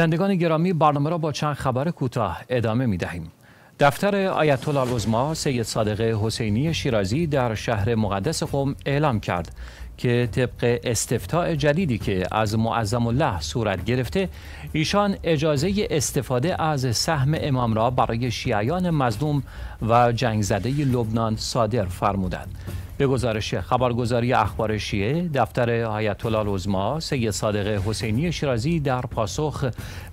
بینندگان گرامی برنامه را با چند خبر کوتاه ادامه می دهیم. دفتر آیت الله العظما سید صادق حسینی شیرازی در شهر مقدس قم اعلام کرد که طبق استفتاء جدیدی که از معظم الله صورت گرفته ایشان اجازه استفاده از سهم امام را برای شیعیان مظلوم و جنگ زده لبنان صادر فرمودند به گزارش خبرگزاری اخبار شیعه دفتر آیت الله العظما سید صادق حسینی شیرازی در پاسخ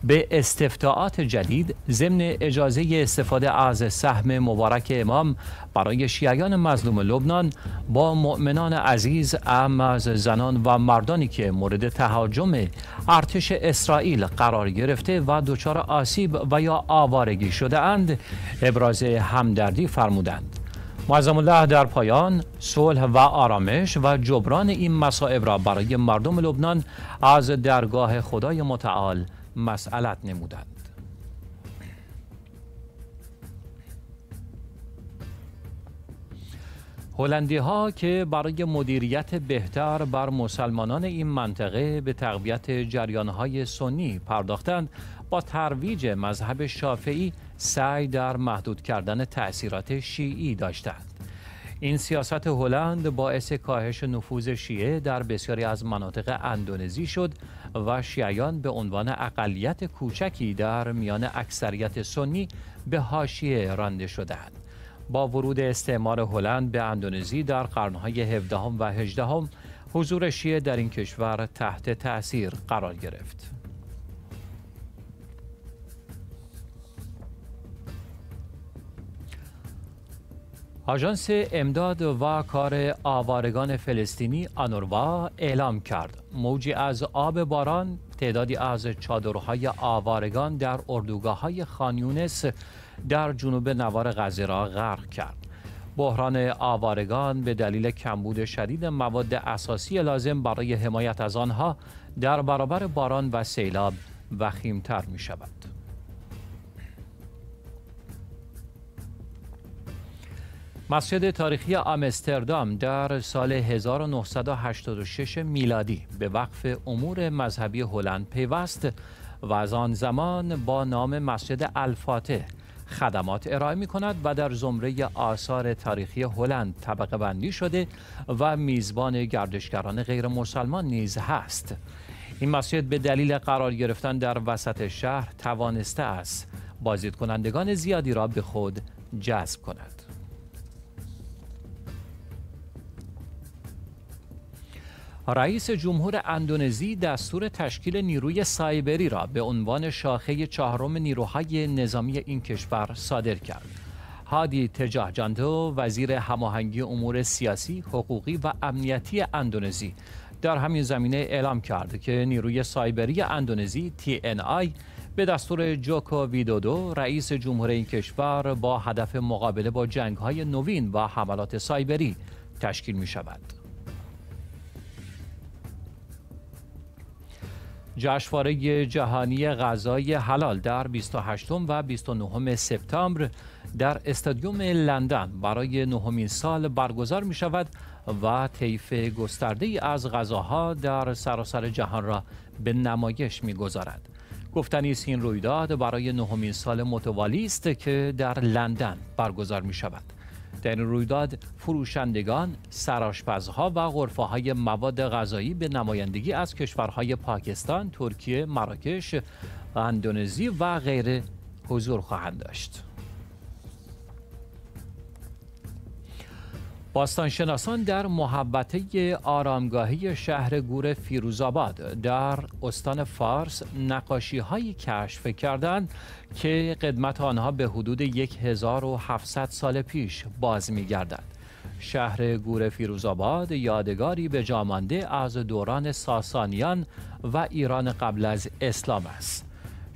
به استفتاعات جدید ضمن اجازه استفاده از سهم مبارک امام برای شیعیان مظلوم لبنان با مؤمنان عزیز اهم از زنان و مردانی که مورد تهاجم ارتش اسرائیل قرار گرفته و دچار آسیب و یا آوارگی شده اند ابراز همدردی فرمودند. معظم الله در پایان صلح و آرامش و جبران این مصائب را برای مردم لبنان از درگاه خدای متعال مسئلت نمودند. هلندی ها که برای مدیریت بهتر بر مسلمانان این منطقه به تقویت جریان های سنی پرداختند با ترویج مذهب شافعی سعی در محدود کردن تأثیرات شیعی داشتند. این سیاست هلند باعث کاهش نفوذ شیعه در بسیاری از مناطق اندونزی شد و شیعیان به عنوان اقلیت کوچکی در میان اکثریت سنی به حاشیه رانده شدند. با ورود استعمار هلند به اندونزی در قرنهای 17 و 18 حضور شیعه در این کشور تحت تأثیر قرار گرفت. آژانس امداد و کار آوارگان فلسطینی آنوروا اعلام کرد موجی از آب باران تعدادی از چادرهای آوارگان در اردوگاه های خانیونس در جنوب نوار غزه را غرق کرد. بحران آوارگان به دلیل کمبود شدید مواد اساسی لازم برای حمایت از آنها در برابر باران و سیلاب وخیمتر می شود. مسجد تاریخی آمستردام در سال 1986 میلادی به وقف امور مذهبی هلند پیوست و از آن زمان با نام مسجد الفاتح خدمات ارائه می کند و در زمره آثار تاریخی هلند طبقه بندی شده و میزبان گردشگران غیر مسلمان نیز هست. این مسجد به دلیل قرار گرفتن در وسط شهر توانسته است بازدید کنندگان زیادی را به خود جذب کند. رئیس جمهور اندونزی دستور تشکیل نیروی سایبری را به عنوان شاخه چهارم نیروهای نظامی این کشور صادر کرد. هادی تجاه جاندو وزیر هماهنگی امور سیاسی، حقوقی و امنیتی اندونزی در همین زمینه اعلام کرد که نیروی سایبری اندونزی TNI به دستور جوکو ویدودو رئیس جمهور این کشور با هدف مقابله با جنگ های نوین و حملات سایبری تشکیل می شود. جشنواره جهانی غذای حلال در 28 و 29 سپتامبر در استادیوم لندن برای نهمین سال برگزار می شود و طیف گسترده از غذاها در سراسر جهان را به نمایش می گذارد. گفتنی است این رویداد برای نهمین سال متوالی است که در لندن برگزار می شود. در این رویداد فروشندگان، سراشپزها و غرفه های مواد غذایی به نمایندگی از کشورهای پاکستان، ترکیه، مراکش، اندونزی و غیره حضور خواهند داشت. باستانشناسان در محبته آرامگاهی شهر گور فیروزآباد در استان فارس نقاشی هایی کشف کردند که قدمت آنها به حدود 1700 سال پیش باز می گردد. شهر گور فیروزآباد یادگاری به جامانده از دوران ساسانیان و ایران قبل از اسلام است.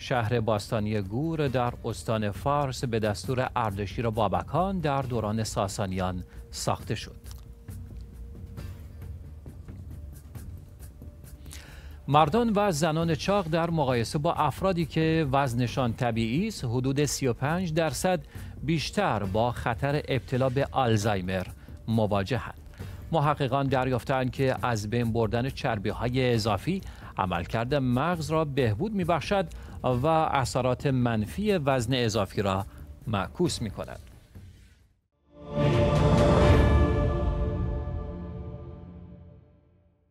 شهر باستانی گور در استان فارس به دستور اردشیر بابکان در دوران ساسانیان ساخته شد. مردان و زنان چاق در مقایسه با افرادی که وزنشان طبیعی است حدود 35 درصد بیشتر با خطر ابتلا به آلزایمر مواجهند. محققان دریافتند که از بین بردن چربی های اضافی عملکرد مغز را بهبود می بخشد و اثرات منفی وزن اضافی را معکوس می کند.